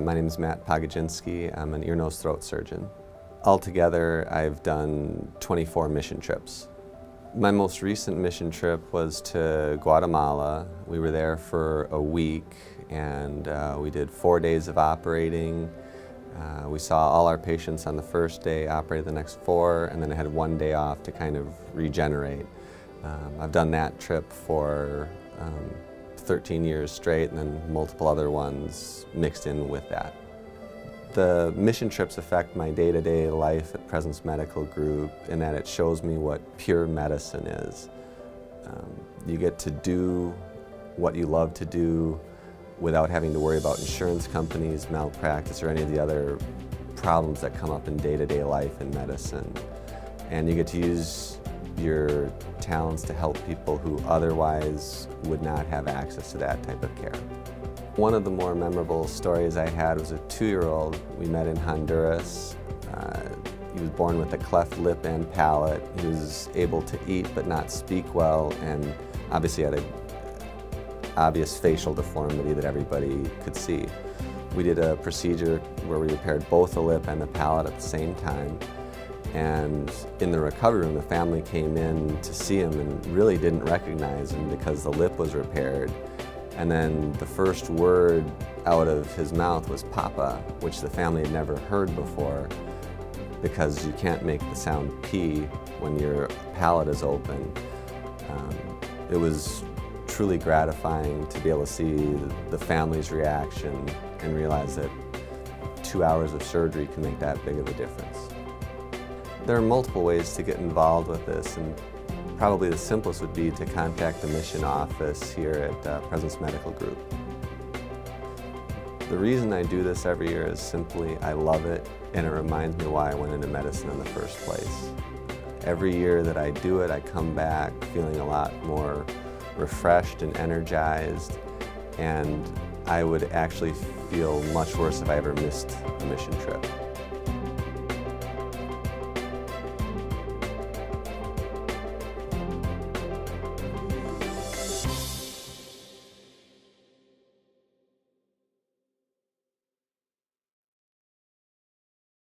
My name is Matt Pogodzinski. I'm an ear, nose, throat surgeon. Altogether, I've done 24 mission trips. My most recent mission trip was to Guatemala. We were there for a week and uh, we did four days of operating. Uh, we saw all our patients on the first day, operated the next four, and then I had one day off to kind of regenerate. Um, I've done that trip for um, 13 years straight and then multiple other ones mixed in with that. The mission trips affect my day-to-day -day life at Presence Medical Group in that it shows me what pure medicine is. Um, you get to do what you love to do without having to worry about insurance companies, malpractice, or any of the other problems that come up in day-to-day -day life in medicine. And you get to use your talents to help people who otherwise would not have access to that type of care. One of the more memorable stories I had was a two-year-old we met in Honduras. Uh, he was born with a cleft lip and palate. He was able to eat but not speak well and obviously had an obvious facial deformity that everybody could see. We did a procedure where we repaired both the lip and the palate at the same time. And in the recovery room, the family came in to see him and really didn't recognize him because the lip was repaired. And then the first word out of his mouth was Papa, which the family had never heard before because you can't make the sound P when your palate is open. Um, it was truly gratifying to be able to see the family's reaction and realize that two hours of surgery can make that big of a difference. There are multiple ways to get involved with this and probably the simplest would be to contact the mission office here at uh, Presence Medical Group. The reason I do this every year is simply I love it and it reminds me why I went into medicine in the first place. Every year that I do it, I come back feeling a lot more refreshed and energized and I would actually feel much worse if I ever missed a mission trip.